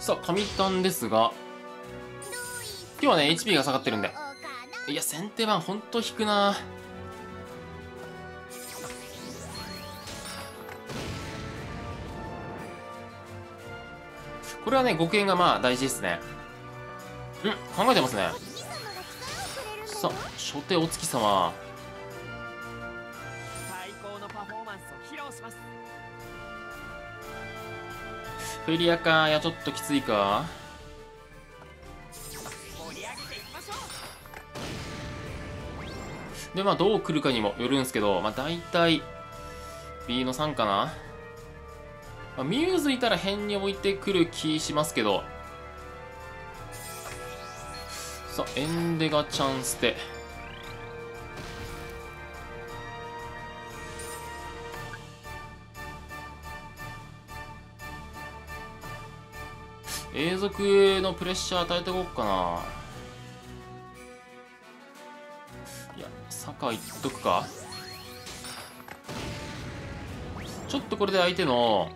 さあ神タですが今日はね HP が下がってるんで。いや先手番ほんと引くな。これはね5円がまあ大事ですね。うん考えてますね。さあ初手お月様。フェリアかいやちょっときついか？でまあどう来るかにもよるんですけどまあ大体 B の3かな、まあ、ミューズいたら辺に置いてくる気しますけど。さあエンデがチャンスで。永続のプレッシャー与えておこうかな。いや坂いっとくか。ちょっとこれで相手の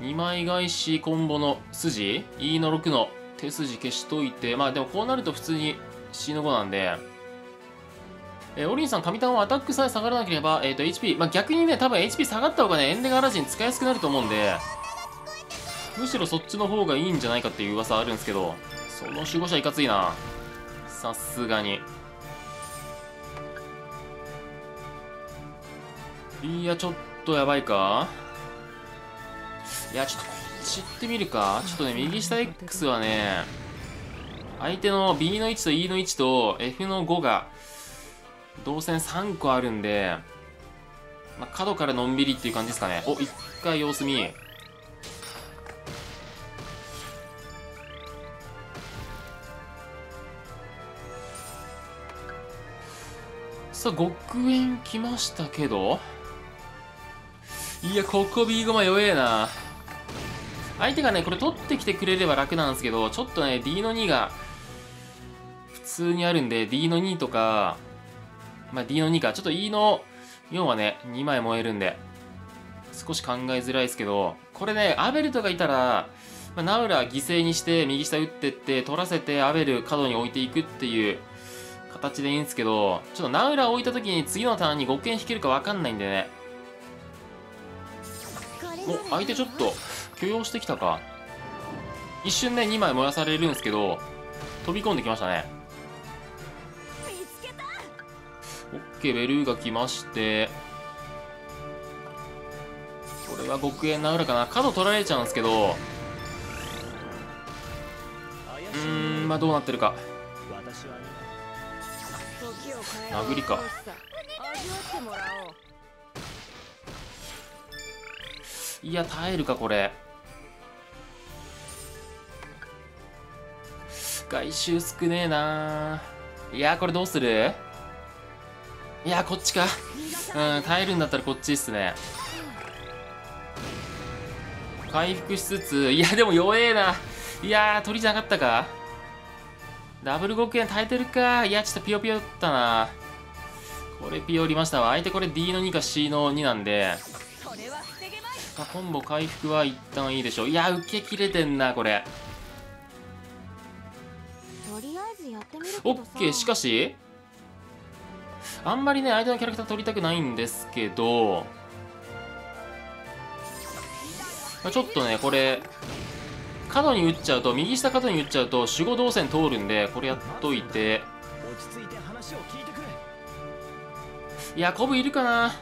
2枚返しコンボの筋 E の6の手筋消しといてまあでもこうなると普通に C の5なんで。えーオリンさん、神タはアタックさえ下がらなければ、えー、と HP、まあ、逆にね、多分 HP 下がった方がね、エンデガラジン使いやすくなると思うんで、むしろそっちの方がいいんじゃないかっていう噂あるんですけど、その守護者いかついな。さすがに。いや、ちょっとやばいかいや、ちょっとこっち行ってみるかちょっとね、右下 X はね、相手の B の位置と E の位置と F の5が、動線3個あるんで、まあ、角からのんびりっていう感じですかね。お、一回様子見。さあ、極円来ましたけど、いや、ここ B ゴマ弱えな。相手がね、これ取ってきてくれれば楽なんですけど、ちょっとね、D の2が、普通にあるんで、D の2とか、まあ、D の2か、ちょっと E の4はね、2枚燃えるんで、少し考えづらいですけど、これね、アベルとかいたら、まあ、ナウラ犠牲にして、右下打ってって、取らせて、アベル角に置いていくっていう形でいいんですけど、ちょっとナウラ置いた時に次のターンに5件引けるか分かんないんでね。お、相手ちょっと許容してきたか。一瞬ね、2枚燃やされるんですけど、飛び込んできましたね。オッケー、ベルーが来まして、これは極限ナウラかな。角取られちゃうんですけど、うーん、まあどうなってるか。殴りかいや、耐えるか、これ。外周少ねえないや、これどうする？いや、こっちか。うん、耐えるんだったらこっちっすね。回復しつつ、いや、でも弱えな。いやー、鳥じゃなかったかダブル極限耐えてるか。いや、ちょっとピヨピヨだったな。これピヨりましたわ。相手これ D の2か C の2なんで、まあ、コンボ回復は一旦いいでしょういや受け切れてんなこれオッケーしかしあんまりね相手のキャラクター取りたくないんですけど、まあ、ちょっとねこれ角に打っちゃうと右下角に打っちゃうと守護動線通るんでこれやっといて。落ち着いて話を聞いてくれいやコブいるかな。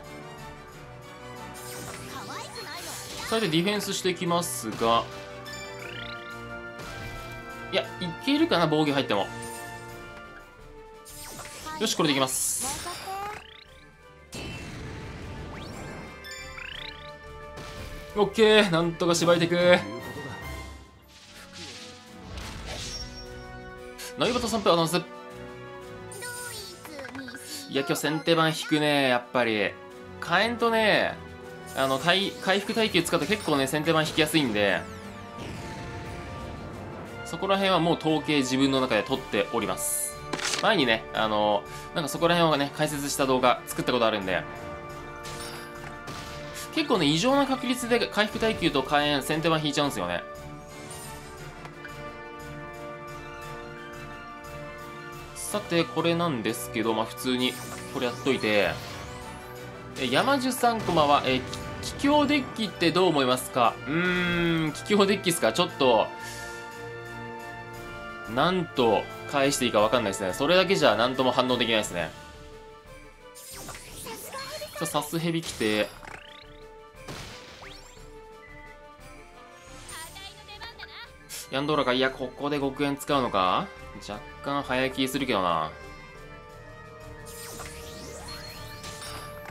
それでディフェンスしてきますが。いやいけるかな防御入っても。よしこれでいきます。オッケーなんとか縛いてく。3分アナウンスいや今日先手番引くねやっぱり。火炎とねあの回回復耐久使って結構ね先手番引きやすいんで。そこら辺はもう統計自分の中で取っております。前にねあのなんかそこら辺をね解説した動画作ったことあるんで。結構ね異常な確率で回復耐久と火炎先手番引いちゃうんですよねさてこれなんですけどまあ普通にこれやっといて。え山樹さんこんばんはえ気境デッキってどう思いますか？うーん気境デッキっすか？ちょっとなんと返していいか分かんないですね。それだけじゃ何とも反応できないですね。さあサスヘビ来て。ヤンドーラか？いやここで極限使うのか？若干早い気するけどな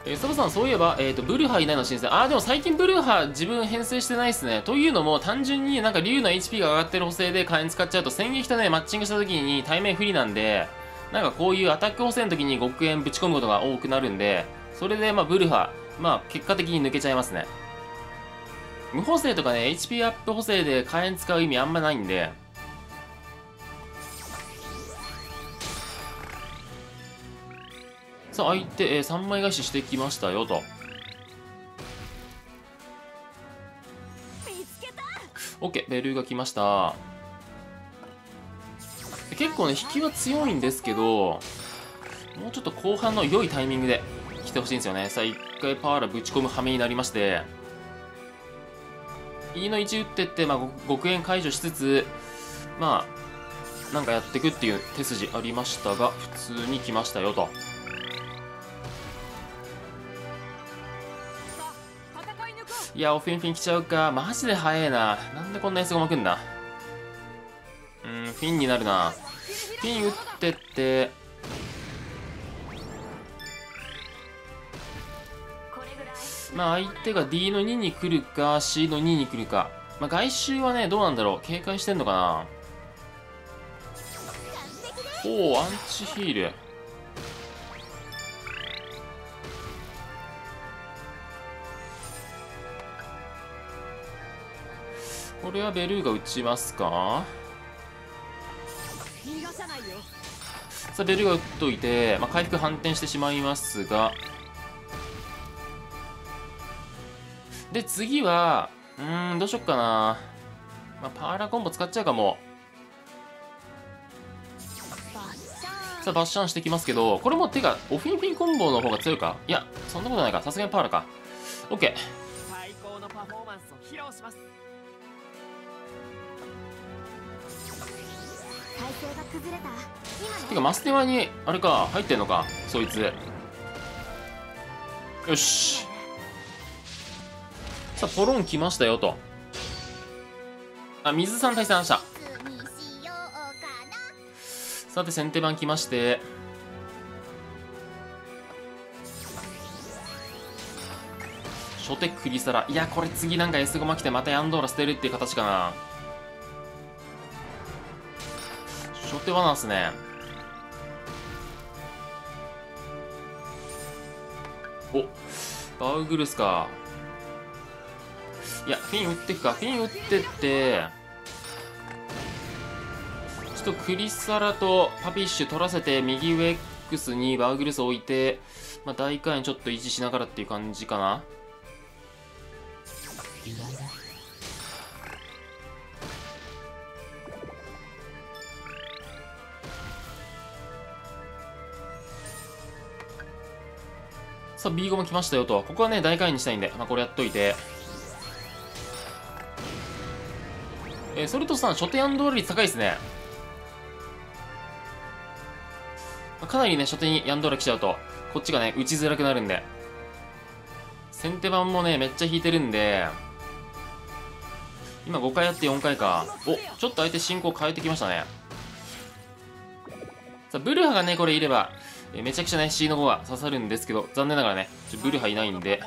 えー、サボさん、そういえば、えっ、ー、と、ブルハいないの新鮮。あー、でも最近ブルハ自分編成してないっすね。というのも、単純になんか竜の HP が上がってる補正で火炎使っちゃうと、戦撃とね、マッチングした時に対面不利なんで、なんかこういうアタック補正の時に極限ぶち込むことが多くなるんで、それで、まあ、ブルハ、まあ、結果的に抜けちゃいますね。無補正とかね、HP アップ補正で火炎使う意味あんまないんで、さあ、相手、えー、3枚返ししてきましたよと。OK、ベルーが来ました。結構ね、引きは強いんですけど、もうちょっと後半の良いタイミングで来てほしいんですよね。さあ、一回パワーラぶち込む羽目になりまして、E の1打ってって、まあ、極限解除しつつ、まあ、なんかやっていくっていう手筋ありましたが、普通に来ましたよと。いや、オフィンフィン来ちゃうか。マジで早いな。なんでこんな S ゴマくんだ？うん、フィンになるな。フィン打ってって、まあ相手が D の2に来るか C の2に来るか。まあ外周はね、どうなんだろう。警戒してんのかなおお、アンチヒール。これはベルーが打ちますか？さあベルーが打っといて、まあ、回復反転してしまいますが。で次はうーんどうしよっかな、まあ、パーラコンボ使っちゃうかも。さあバッシャンしてきますけどこれも手がオフィンフィンコンボの方が強いか？いやそんなことないか。さすがにパーラか。OK 最高のパフォーマンスを披露しますてかマステマにあれか入ってんのかそいつ。よし。さあポロン来ましたよと。あ水さん対戦した。さて先手番来まして。初手クリサラ。いやこれ次なんか S ゴマ来てまたヤンドーラ捨てるっていう形かな初手罠っすね。おバウグルスか。いやフィン打ってくか。フィン打ってってちょっとクリスサラとパピッシュ取らせて右上 X にバウグルス置いて、まあ、大火炎ちょっと維持しながらっていう感じかな。さあ、B5 も来ましたよと。ここはね、大会にしたいんで、まあ、これやっといて。えー、それとさ、初手アンドール率高いですね。まあ、かなりね、初手にヤンドーラ来ちゃうと、こっちがね、打ちづらくなるんで。先手番もね、めっちゃ引いてるんで、今5回やって4回か。お、ちょっと相手進行変えてきましたね。さあ、ブルハがね、これいれば、えめちゃくちゃね C の5が刺さるんですけど残念ながらねブルハいないんで。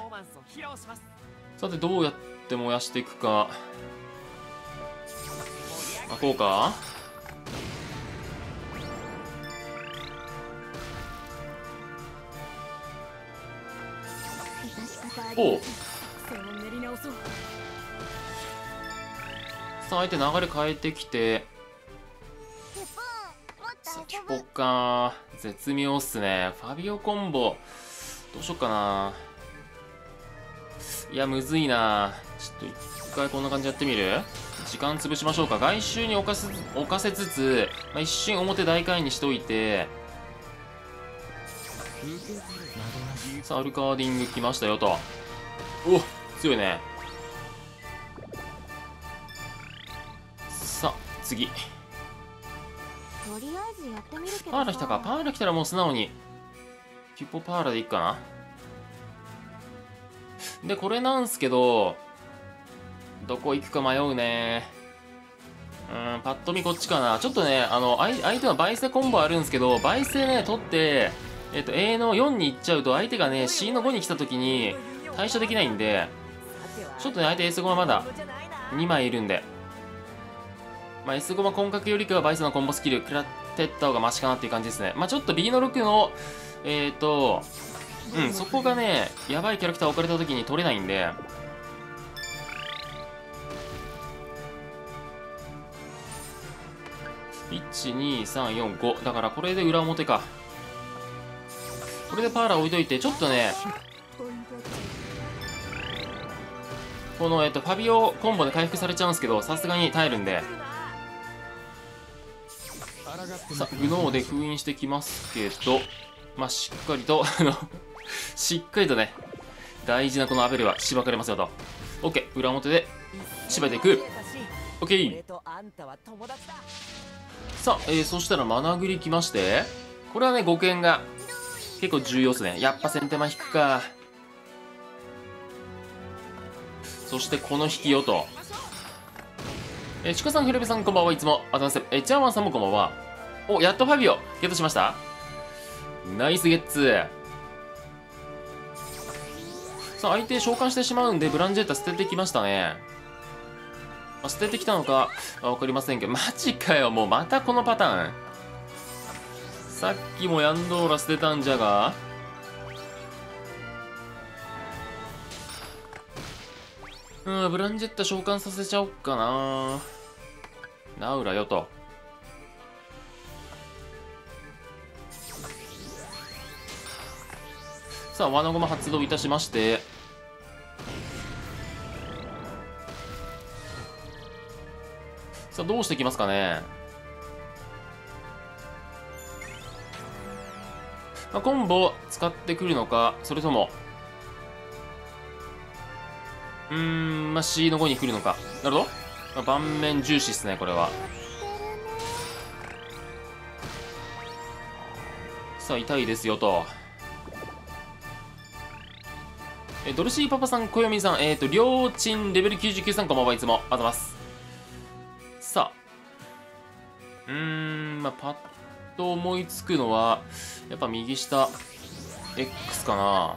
さてどうやって燃やしていくか。あこうか。おさあ相手流れ変えてきて。キポか。絶妙っすね。ファビオコンボ。どうしよっかな。いやむずいな。ちょっと一回こんな感じやってみる？時間潰しましょうか。外周に置かせ置かせつつ、まあ、一瞬表大回にしといて。さあアルカーディング来ましたよと。お強いね。さあ次。とりあえずやってみるけどパーラ来たか。パーラ来たらもう素直に。ピポパーラでいいかな。でこれなんすけどどこ行くか迷うね。うんパッと見こっちかな。ちょっとねあの相手はバイセコンボあるんですけどバイセね取ってえっと A の4に行っちゃうと相手がね C の5に来た時に対処できないんでちょっとね相手 S5 はまだ2枚いるんで。まあ、S5 は根格よりかはバイスのコンボスキル食らってった方がマシかなっていう感じですね。まあ、ちょっと B の6の、えっ、ー、と、うん、そこがね、やばいキャラクター置かれた時に取れないんで、12345だからこれで裏表か。これでパーラー置いといてちょっとねこの、えっと、ファビオコンボで回復されちゃうんですけどさすがに耐えるんで。さあグノーで封印してきますけどまあしっかりとあの しっかりとね大事なこのアベルはしばかれますよと。OK 裏表で縛っていく。OK さあ、えー、そしたらマナグリ来ましてこれはね5件が結構重要ですね。やっぱ先手間引くか。そしてこの引きよと。えー、チカさん、フレベさん、こんばんは。いつも。あざます。えー、チャーマンさんもこんばんは。お、やっとファビオ、ゲットしました？ナイスゲッツさあ、相手召喚してしまうんで、ブランジェッタ捨ててきましたね。あ、捨ててきたのか、わかりませんけど、マジかよ、もうまたこのパターン。さっきもヤンドーラ捨てたんじゃが、うん、ブランジェッタ召喚させちゃおっかな。ナウラよと。さあ、ワナゴマ発動いたしまして、さあ、どうしてきますかね。まあ、コンボ使ってくるのか、それとも、うーん、まあ、C の5に来るのか。なるほど。まあ、盤面重視ですね、これは。さあ、痛いですよと。え、ドルシーパパさん、小読さん、えっ、ー、と、りょうちん、レベル99さん、こんばんはいつも、あざます。さあ。うーん、まあ、パッと思いつくのは、やっぱ右下、X かな。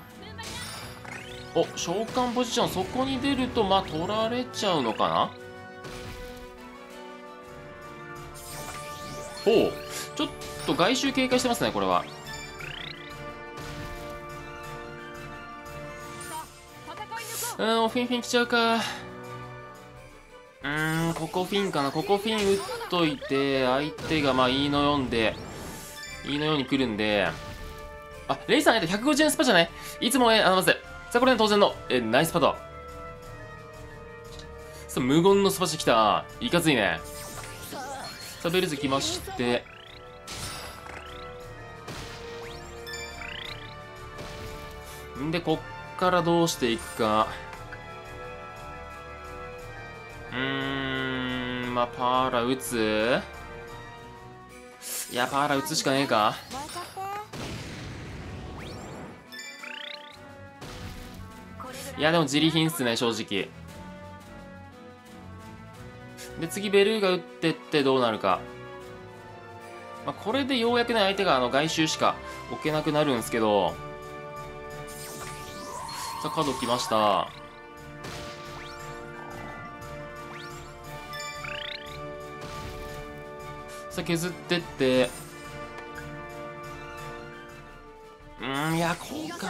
お召喚ポジションそこに出るとまあ取られちゃうのかな？ほうちょっと外周警戒してますねこれはうんフィンフィン来ちゃうかうーんここフィンかなここフィン打っといて相手がまあ E の4で E の4に来るんであレイさんえっと150円スパじゃない？いつもえあのまずさあ、これは当然の、え、ナイスパト。さあ、無言のスパチ来た。いかついね。さあ、ベルズ来まして。んで、こっからどうしていくか。うーん、まあ、パーラ打つ？いや、パーラ打つしかねえか。いやでも自利品っすね正直。で次ベルーが打ってってどうなるか。まあ、これでようやくね相手があの外周しか置けなくなるんですけど。さあ角来ました。さあ削ってってうんいやこうか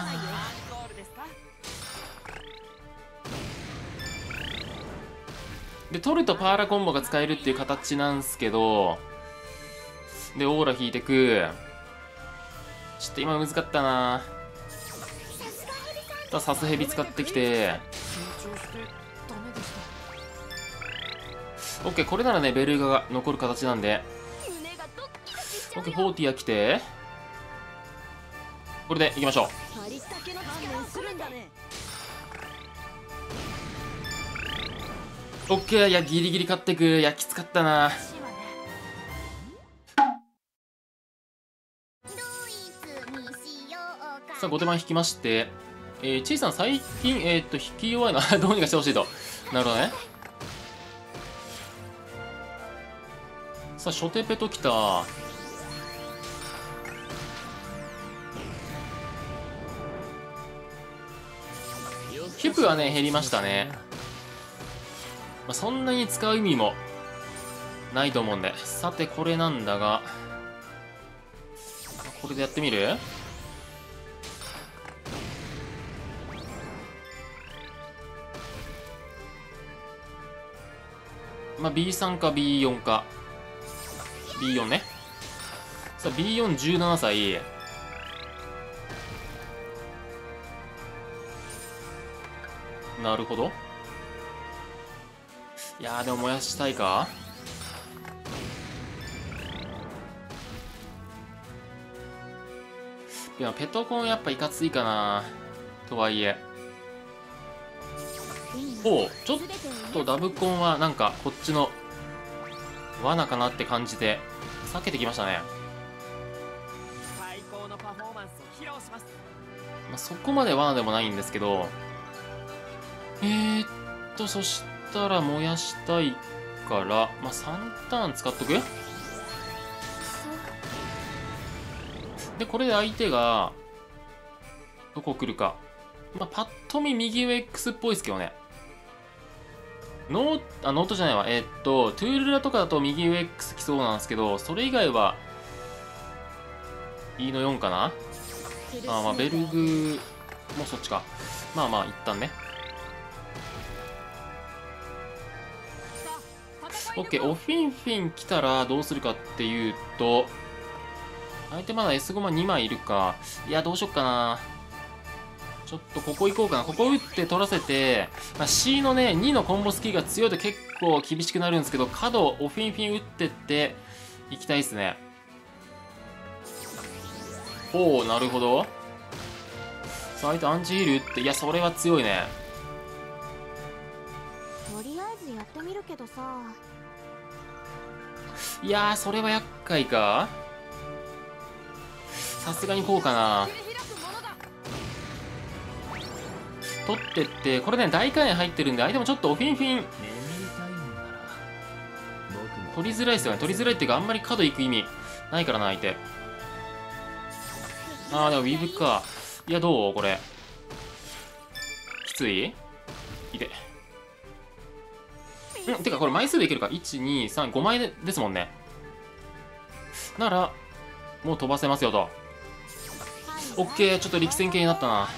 で、取るとパーラコンボが使えるっていう形なんすけど、で、オーラ引いてく。ちょっと今難かったなさあ、サスヘビ使ってきて。オッケー、これならね、ベルーガが残る形なんで。オッケー、フォーティア来て。これでいきましょう。オッケー。いやギリギリ勝ってく。いやきつかったな。さあ5手番引きまして。えー、ちいさん最近えー、っと引き弱いの どうにかしてほしいと。なるほどね。さあ初手ペトきた。はね減りましたね。まあ、そんなに使う意味もないと思うんで。さてこれなんだが。これでやってみる？まあ B3 か B4 か。B4 ね。さあ B417 歳。なるほど。いやーでも燃やしたいか？いやペトコンやっぱいかついかなとはいえ。おうちょっとダブコンはなんかこっちの罠かなって感じで避けてきましたね、まあ、そこまで罠でもないんですけどえー、っとそしたら燃やしたいからまあ3ターン使っとく？でこれで相手がどこ来るか。まあパッと見右上 X っぽいですけどね。ノーあノートじゃないわ。えーっとトゥールラとかだと右上 X 来そうなんですけどそれ以外は E の4かな？あまあベルグもそっちか。まあまあ一旦ね OK オフィンフィン来たらどうするかっていうと相手まだ S ゴマ2枚いるか。いやどうしよっかな。ちょっとここ行こうかな。ここ打って取らせて、まあ、C のね2のコンボスキーが強いと結構厳しくなるんですけど角オフィンフィン打ってっていきたいですね。おおなるほど。さあ相手アンチヒール打っていやそれは強いね。とりあえずやってみるけどさ。いやーそれは厄介か。さすがにこうかな。取ってってこれね大火炎入ってるんで相手もちょっとオフィンフィン。取りづらいですよね。取りづらいっていうかあんまり角行く意味ないからな相手。あーでもウィーブか。いやどう？これ。きつい？いて。うんてかこれ枚数でいけるか。1235枚ですもんね。ならもう飛ばせますよと。オッケーちょっと力戦系になったな。